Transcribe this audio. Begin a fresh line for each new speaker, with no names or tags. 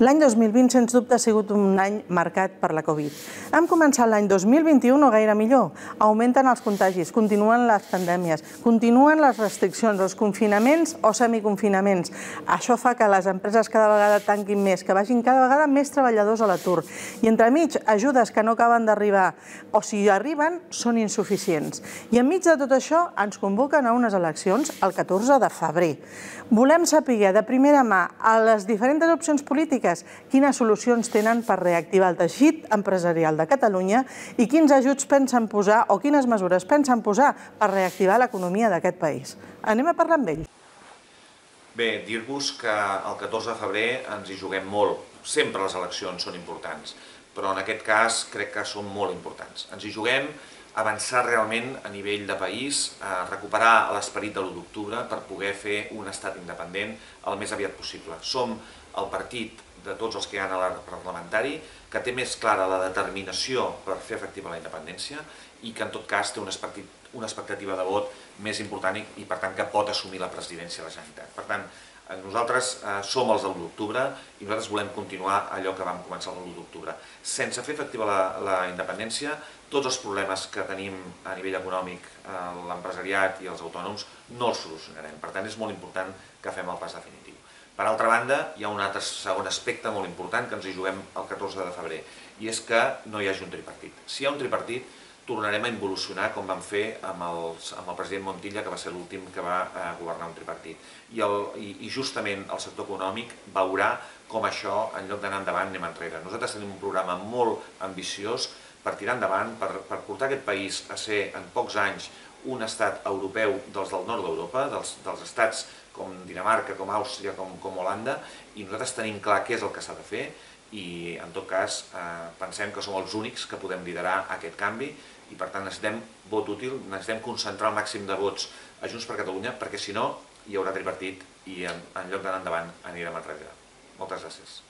L'any 2020, sens dubte, ha sigut un any marcat per la Covid. Hem començat l'any 2021 no gaire millor. Augmenten els contagis, continuen les pandèmies, continuen les restriccions, els confinaments o semiconfinaments. Això fa que les empreses cada vegada tanquin més, que vagin cada vegada més treballadors a l'atur. I entremig, ajudes que no acaben d'arribar, o si arriben, són insuficients. I enmig de tot això, ens convoquen a unes eleccions el 14 de febrer. Volem saber de primera mà a les diferents opcions polítiques públiques quines solucions tenen per reactivar el teixit empresarial de Catalunya i quins ajuts pensen posar o quines mesures pensen posar per reactivar l'economia d'aquest país. Anem a parlar amb ell.
Bé, dir-vos que el 14 de febrer ens hi juguem molt. Sempre les eleccions són importants, però en aquest cas crec que són molt importants. Ens hi juguem avançar realment a nivell de país, a recuperar l'esperit de l'1 d'octubre per poder fer un estat independent el més aviat possible. Som el partit de tots els que hi ha a l'arc parlamentari, que té més clara la determinació per fer efectiva la independència i que en tot cas té una expectativa de vot més important i, per tant que pot assumir la presidència de la Generalitat. Per tant, eh, nosaltres eh, som els de l'1 d'octubre i nosaltres volem continuar allò que vam començar l'1 d'octubre. Sense fer efectiva la, la independència, tots els problemes que tenim a nivell econòmic, eh, l'empresariat i els autònoms, no els solucionarem. Per tant, és molt important que fem el pas definitiu. Per altra banda, hi ha un altre segon aspecte molt important que ens hi juguem el 14 de febrer, i és que no hi hagi un tripartit. Si hi ha un tripartit, tornarem a involucionar com vam fer amb, els, amb el president Montilla, que va ser l'últim que va eh, governar un tripartit. I, el, i, I justament el sector econòmic veurà com això, en lloc d'anar endavant, anem enrere. Nosaltres tenim un programa molt ambiciós per tirar endavant, per, per portar aquest país a ser en pocs anys un estat europeu dels del nord d'Europa, dels, dels estats com Dinamarca, com Àustria, com, com Holanda, i nosaltres tenim clar què és el que s'ha de fer i en tot cas eh, pensem que som els únics que podem liderar aquest canvi i per tant necessitem vot útil, necessitem concentrar el màxim de vots a Junts per Catalunya perquè si no hi haurà tripartit i en, en lloc d'anar endavant anirem enrere. Moltes gràcies.